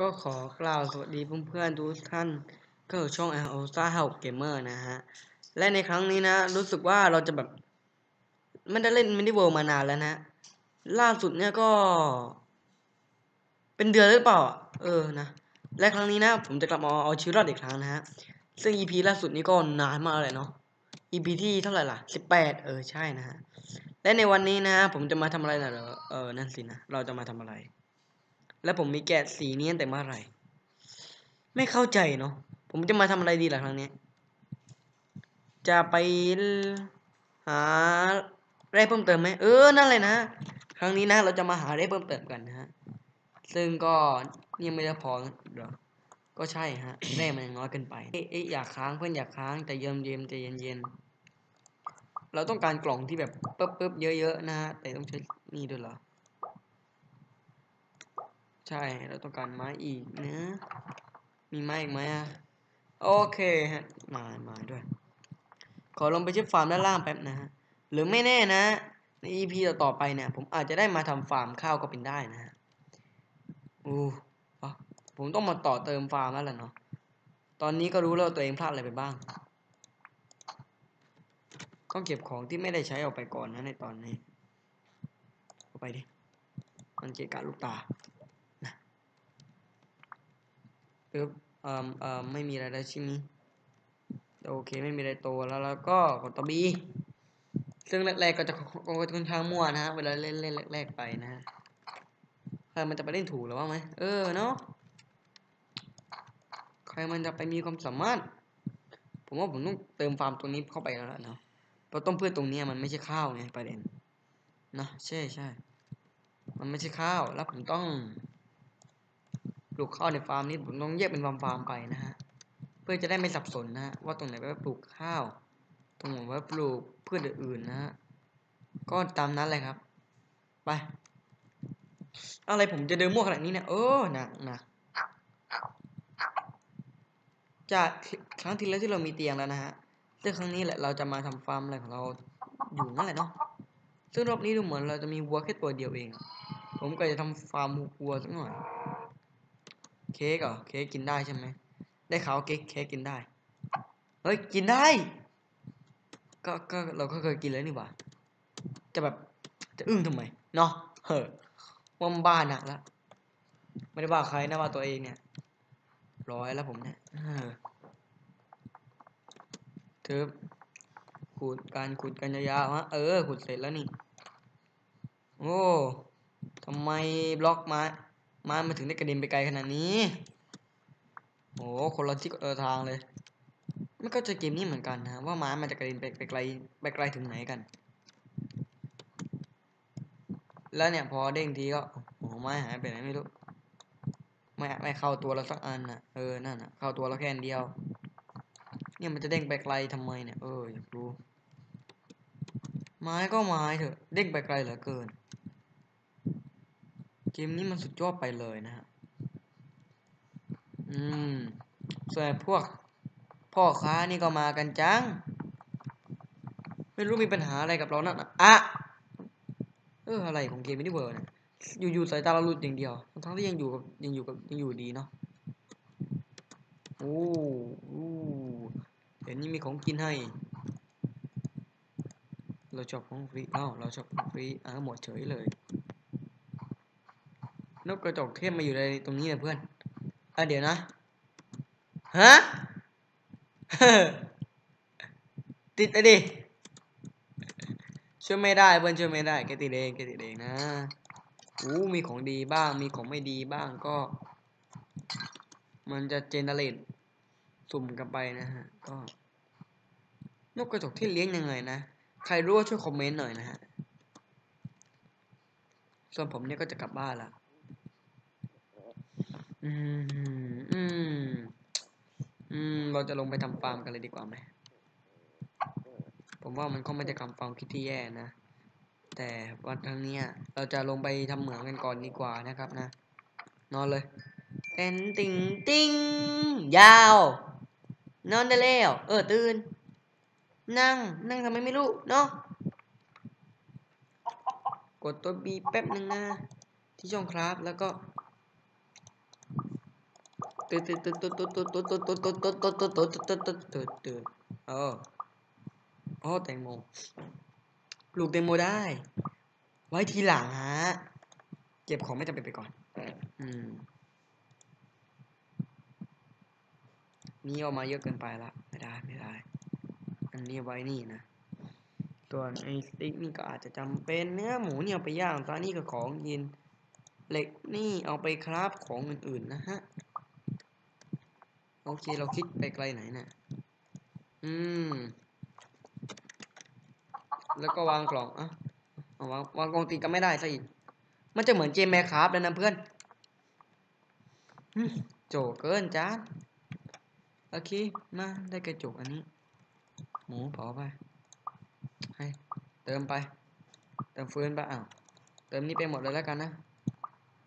ก็ขอกล่าวสวัสดีเพื่อนๆทุกท่านก็ช่อง a l s a Help Gamer นะฮะ และในครั้งนี้นะ รู้สึกว่าเราจะแบบ ไม่ได้เล่นมินิเวิลมานานแล้วนะ ล่าสุดเนี่ยก็ เป็นเดือนหรือเปล่า เออนะ และครั้งนี้นะ ผมจะกลับมาเอาชีวิตรอดอีกครั้งนะฮะ ซึ่ง EP ล่าสุดนี้ก็นานมากเลยเนาะ EP ที่เท่าไหร่ล่ะสิบแปดเออใช่นะฮะ และในวันนี้นะ ผมจะมาทำอะไรนะเหรอเออนั่นสินะ เราจะมาทำอะไร แล้วผมมีแกะสีนี้ตั้งแต่เมื่อไหร่ ไม่เข้าใจเนาะผมจะมาทำอะไรดีล่ะครั้งนี้ จะไปหาแร่เพิ่มเติมไหมเออนั่นเลยนะ ครั้งนี้นะ เราจะมาหาแร่เพิ่มเติมกันนะฮะซึ่งก็ยังไม่ได้พอหรอก็ใช่ฮะแร่มันยังน้อยเกินไปเอ๊ะอยากค้างเพื่อนอยากค้างแต่เย็นเย็นใจเย็นเย็นเราต้องการกล่องที่แบบปึ๊บปึ๊บเยอะๆนะฮะแต่ต้องใช้นี่ด้วยเหรอ ใช่เราต้องการไม้อีกนะ มีไม้อีกไหมอะ โอเคฮะ มามาด้วย ขอลงไปเช็คฟาร์มด้านล่างแป๊บนะฮะ หรือไม่แน่นะ ใน EP ต่อไปเนี่ย ผมอาจจะได้มาทำฟาร์มข้าวก็เป็นได้นะฮะอู้อผมต้องมาต่อเติมฟาร์มแล้วแหละเนาะ ตอนนี้ก็รู้แล้วตัวเองพลาดอะไรไปบ้างต้องเก็บของที่ไม่ได้ใช้ออกไปก่อนนะในตอนนี้เอาไปดิ มันเกะกะลูกตา ปึ๊บเอ่อเอ่อไม่มีอะไรแล้วใช่ไหมโอเคไม่มีอะไรโตแล้วแล้วก็กดตัวบีซึ่งแรกๆก็จะค่อนข้างมั่วนะฮะเวลาเล่นเล่นแรกๆไปนะฮะใครมันจะไปเล่นถูกหรือว่าไหมเออเนาะใครมันจะไปมีความสามารถ ผมว่าผมต้องเติมฟาร์มตัวนี้เข้าไปแล้วเนาะเพราะต้นพืชตรงนี้มันไม่ใช่ข้าวไงประเด็นนะใช่ใช่มันไม่ใช่ข้าวแล้วผมต้อง ปลูกข้าวในฟาร์มนี้ผมต้องแยกเป็นฟาร์มฟาร์มไปนะฮะเพื่อจะได้ไม่สับสนนะฮะว่าตรงไหนไว้ปลูกข้าว ตรงไหนไว้ปลูกพืชอื่นๆนะฮะก็ตามนั้นเลยครับ ไป อะไรผมจะเดินมั่วขนาดนี้เนี่ยเออหนักหนักจากครั้งที่แล้วที่เรามีเตียงแล้วนะฮะซึ่งครั้งนี้แหละเราจะมาทำฟาร์มอะไรของเราอยู่นั่นแหละเนาะซึ่งรอบนี้ดูเหมือนเราจะมีวัวแค่ตัวเดียวเอง ผมก็จะทำฟาร์มวัวสักหน่อย เค้กเหรอเค้กกินได้ใช่ไหมได้ข่าวเค้กเค้กกินได้เฮ้ยกินได้ ก็ก็เราก็เคยกินแล้วนี่หว่าจะแบบจะอึ้งทำไมเนาะเฮ้อว่ามันบ้าหนักแล้วไม่ได้ว่าใครนะว่าตัวเองเนี่ยร้อยแล้วผมเนี่ยเออเธอขุดการขุดกันยาวๆฮะเออขุดเสร็จแล้วนี่ โอ้ทำไมบล็อกม้ไม้มาถึงได้กระเด็นไปไกลขนาดนี้โอ้คนละที่เออทางเลย ไม่เข้าใจเกมนี้เหมือนกันนะว่าไม้มันจะกระเด็นไปไปไกลไปไกลถึงไหนกัน แล้วเนี่ยพอเด้งทีก็โอ้ไม้หายไปไหนไม่รู้ไม่ไม่เข้าตัวเราสักอันน่ะเออนั่นน่ะเข้าตัวเราแค่อันเดียว เนี่ยมันจะเด้งไปไกลทำไมเนี่ยเอออยากรู้ไม้ก็ไม้เถอะเด้งไปไกลเหลือเกิน เกมนี้มันสุดยอดไปเลยนะฮะ อืม ส่วนพวกพ่อค้านี่ก็มากันจัง ไม่รู้มีปัญหาอะไรกับเรานั่นอะอะเอออะไรของเกม Mini World เนี่ยอยู่ๆสายตาเราหลุดอย่างเดียว ทั้งที่ยังอยู่กับยังอยู่กับยังอยู่ดีเนาะ โอ้โอ้เดี๋ยวนี้มีของกินให้ เราชอบของฟรีอ้าวเราชอบของฟรีอ้าวหมดเฉยเลย นกกระจอกเทศมาอยู่ในตรงนี้นะเพื่อนอะเดี๋ยวนะ ฮะ ติดไปดิช่วยไม่ได้เพื่อนช่วยไม่ได้แกติดเองแกติดเองนะอู้มีของดีบ้าง มีของไม่ดีบ้างก็ มันจะเจเนเรตสุ่มกันไปนะฮะ ก็ นกกระจอกที่เลี้ยงยังไงนะ ใครรู้ช่วยคอมเมนต์หน่อยนะฮะ ส่วนผมเนี่ยก็จะกลับบ้านละ อืม อืม อืม เราจะลงไปทำฟาร์มกันเลยดีกว่าไหม ผมว่ามันคงไม่ได้ทำฟาร์มคิดที่แย่นะ แต่วันครั้งนี้เราจะลงไปทำเหมืองกันก่อนดีกว่านะครับนะ นอนเลยเต้นติงติงยาว นอนได้แล้ว เออตื่น นั่ง นั่งทำไมไม่รู้เนาะ กดตัวบีแป๊บหนึ่งนะ ที่ช่องครับแล้วก็ ตื่นตื่นตื่นตื่นตื่นตื่นตื่นตื่นตื่นตื่นตื่นตื่นตื่นตื่นตื่นตื่นตื่นตื่นเออโอ้แตงโมปลูกแตงโมได้ ไว้ทีหลังฮะ เก็บของไม่จำเป็นไปก่อน อืมนี่เอามาเยอะเกินไปละ ไม่ได้ไม่ได้ อันนี้ไว้นี่นะ ส่วนไอ้สติ๊กนี่ก็อาจจะจำเป็นเนื้อหมูเนี่ยเอาไปย่างตอนนี้ก็ของกิน เหล็กนี่เอาไปคราฟของอื่นๆนะฮะ เค เราคิดไปไกลไหนเนี่ย อืม แล้วก็วางกล่องอะเอาวางวางกล่องติดกันไม่ได้ซะอีก มันจะเหมือนเกมแมคคราฟแล้วนะเพื่อนโจเกินจ้าโอเค มาได้กระจกอันนี้ หมูเผาไป ให้เติมไป เติมฟืนไปอ้าว เติมนี่ไปหมดเลยแล้วกันนะ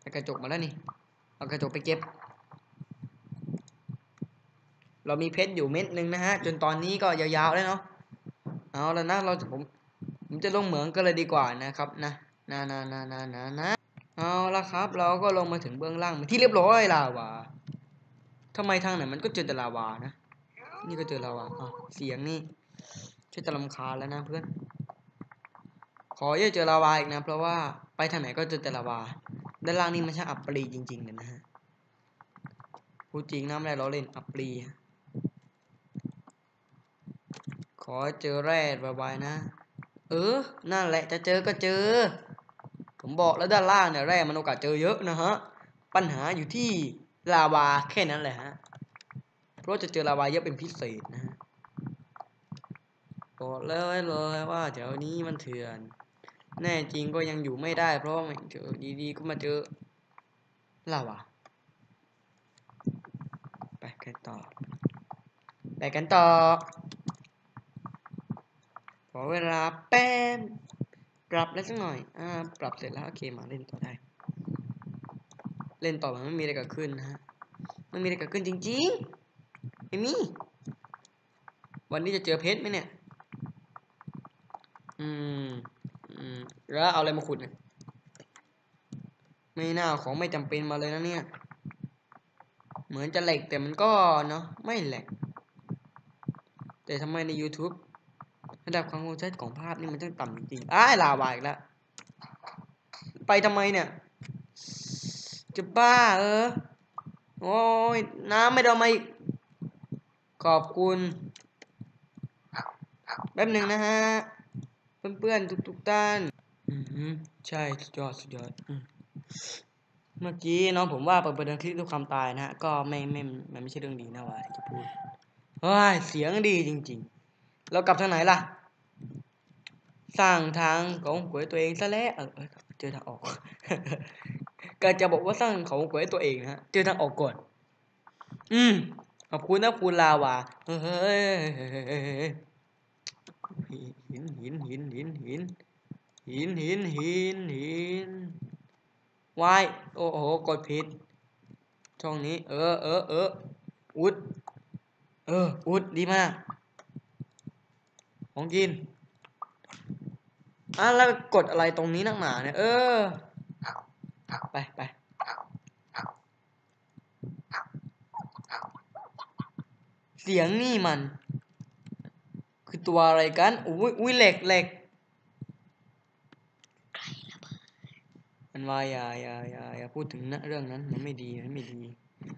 ได้กระจกมาแล้วนี่ เอากระจกไปเก็บ เรามีเพชรอยู่เม็ดหนึ่งนะฮะ จนตอนนี้ก็ยาวๆแล้วเนาะเอาแล้วนะเราจะผมผมจะลงเหมืองกันเลยดีกว่านะครับนะนะนะนะนะนะนะเอาละครับ เราก็ลงมาถึงเบื้องล่างที่เรียบร้อยลาวาทำไมทางไหนมันก็เจอแต่ลาวานะนี่ก็เจอลาวาอะเสียงนี่ช่วยจะรำคาแล้วนะเพื่อน ขออย่าเจอลาวาอีกนะ เพราะว่าไปทางไหนก็เจอแต่ลาวาด้านล่างนี่มันช่างอับปรีจริงๆเลยนะฮะพูดจริงนะไม่ได้ล้อเล่นอับปรี ขอเจอแร่บ่อยๆนะ เออ นั่นแหละจะเจอก็เจอ ผมบอกแล้วด้านล่างเนี่ยแร่มันโอกาสเจอเยอะนะฮะ ปัญหาอยู่ที่ลาวาแค่นั้นแหละฮะ เพราะจะเจอลาวาเยอะเป็นพิเศษนะฮะบอกเลยเลยว่าแถวนี้มันเถื่อน แน่จริงก็ยังอยู่ไม่ได้ เพราะว่าไม่เจอดีๆก็มาเจอลาวาไปกันต่อไปกันต่อ ขอเวลาแป๊บปรับแล้วสักหน่อย อ่า ปรับเสร็จแล้วโอเคมาเล่นต่อได้ เล่นต่อมันไม่มีอะไรเกิดขึ้นนะฮะไม่มีอะไรเกิดขึ้นจริงๆไม่มีวันนี้จะเจอเพชรไหมเนี่ย อืม อืม แล้วเอาอะไรมาขุดเนี่ย ไม่น่าเอาของไม่จำเป็นมาเลยนะเนี่ย เหมือนจะแหลกแต่มันก็เนาะไม่แหลก แต่ทำไมใน YouTube ระดับความคมชัดของภาพนี่มันต้องต่ำจริงๆอ้าลาวาอีกแล้ว ไปทำไมเนี่ย จะบ้าเออ โอ้ย น้ำไม่ได้เอมาอีก ขอบคุณ แป๊บหนึ่งนะฮะ เพื่อนๆ ทุกๆท่านอือใช่ สุดยอด สุดยอดเมื่อกี้น้องผมว่าเปิดประเด็นคลิปด้วยความตายนะฮะ ก็ไม่ไม่ มันไม่ใช่เรื่องดีนะวะที่จะพูดเฮ้ยเสียงดีจริง ๆ เรากลับทางไหนล่ะ สร้างทางของหวยตัวเองซะแล้วเออเจอทางออกก็จะบอกว่าสร้างของหวยตัวเองนะฮะเจอทางออกก่อน อืมขอบคุณนะคุณลาวาเฮ้ยหินหินหินหินหินหินหินหินหินวายโอ้โหกดผิด ช่องนี้ เออเออเอออุด เออ อุด ดีมาก ของกินอะแล้วกดอะไรตรงนี้นักหนาเนี่ย เออ ไปไปเสียงนี่มัน คือตัวอะไรกันอุ้ยอุ้ยเหล็กเหล็กมันว่าอย่าอย่าอย่าอย่าพูดถึงนะเรื่องนั้นมันไม่ดีมันไม่ดี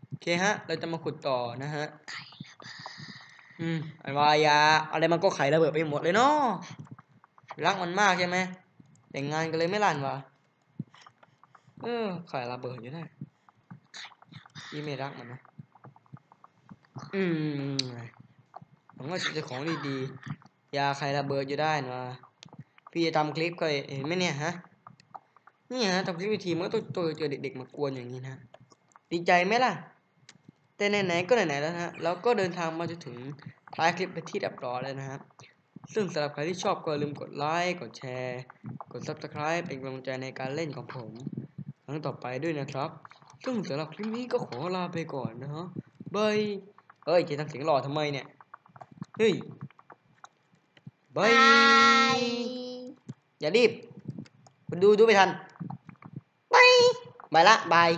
โอเคฮะ เราจะมาขุดต่อนะฮะ อืมอันว่ายาอะไรมันก็ไขระเบิดไปหมดเลยเนาะรักมันมากใช่ไหมแต่งงานกันเลยไม่ลั่นวะเออไข่ระเบิดอยู่ได้พี่ไม่รักมันนะอืมผมว่าจะของดีๆยาไข่ระเบิดอยู่ได้นะพี่จะทำคลิปก็เห็นไหมเนี่ยฮะนี่ฮะทำคลิปวิธีมันก็ต้องเจอเด็กๆมากวนอย่างนี้นะดีใจไหมล่ะ แต่ไหนๆก็ไหนๆแล้วนะฮะเราก็เดินทางมาจนถึงท้ายคลิปไปนที่เรียบร้อยแล้วนะครับ ซึ่งสำหรับใครที่ชอบก็อย่าลืมกดไลค์กดแชร์ กด subscribe เป็นกำลังใจในการเล่นของผม ครั้งต่อไปด้วยนะครับ ซึ่งสำหรับคลิปนี้ก็ขอลาไปก่อนนะฮะบายเฮ้ยจะทำเสียงหล่อทำไมเนี่ย เฮ้ยบายอย่ารีบ คุณดูดูไปทันบายบายละบาย